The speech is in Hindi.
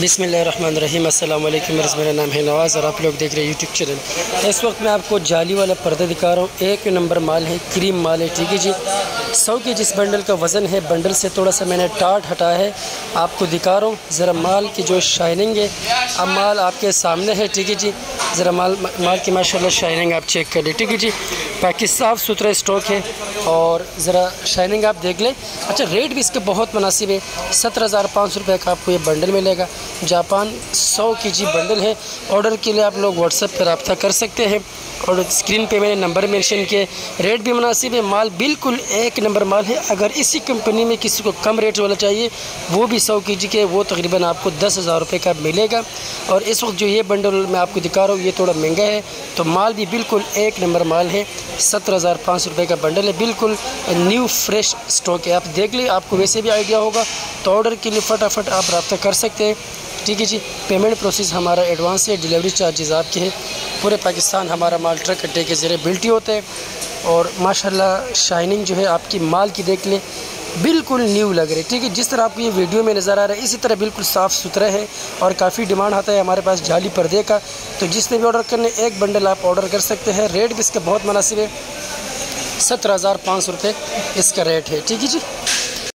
बिसमीम अल्लाम मेरा नाम है नवाज़ और आप लोग देख रहे हैं यूट्यूब चैनल इस वक्त मैं आपको जाली वाला पर्दा दिखा रहा हूँ। एक नंबर माल है, क्रीम माल है, ठीक है जी? सौ के जिस बंडल का वज़न है, बंडल से थोड़ा सा मैंने टाट हटाया है। आपको दिखा रहा हूँ, ज़रा माल की जो शाइनिंग है, अब माल आपके सामने है, ठीक है जी? ज़रा माल माल की माशाल्लाह शाइनिंग आप चेक कर लें, ठीक है जी? बाकी साफ़ सुथरा स्टॉक है और ज़रा शाइनिंग आप देख लें। अच्छा रेट भी इसके बहुत मुनासिब है। सत्रह हज़ार पाँच सौ रुपये का आपको ये बंडल मिलेगा। जापान सौ के जी बंडल है। ऑर्डर के लिए आप लोग व्हाट्सएप पर रबता कर सकते हैं। और स्क्रीन पे मैंने नंबर मेंशन किए। रेट भी मुनासिब है। माल बिल्कुल नंबर माल है। अगर इसी कंपनी में किसी को कम रेट वाला चाहिए, वो भी सौ के जी के वो तकरीबन आपको दस हज़ार रुपये का मिलेगा। और इस वक्त जो ये बंडल मैं आपको दिखा रहा हूँ, ये थोड़ा महँगा है। तो माल भी बिल्कुल एक नंबर माल है। सत्रह हज़ार पाँच सौ रुपये का बंडल है। बिल्कुल न्यू फ्रेश स्टॉक है। आप देख लें, आपको वैसे भी आइडिया होगा तो ऑर्डर के लिए फटाफट आप रब्ता कर सकते हैं। ठीक है जी पेमेंट प्रोसेस हमारा एडवांस है डिलीवरी चार्जेस आपके हैं। पूरे पाकिस्तान हमारा माल ट्रक अड्डे के ज़रिए बिल्टी होते हैं। और माशाल्लाह शाइनिंग जो है आपकी माल की देख लें, बिल्कुल न्यू लग रही है। ठीक है, जिस तरह आपको ये वीडियो में नज़र आ रहा है, इसी तरह बिल्कुल साफ़ सुथरा है और काफ़ी डिमांड आता है हमारे पास जाली पर्दे का। तो जिसने भी ऑर्डर करने, एक बंडल आप ऑर्डर कर सकते हैं। रेट भी इसका बहुत मुनासिब है। सत्रह हज़ार पाँच सौ रुपये इसका रेट है। ठीक है जी?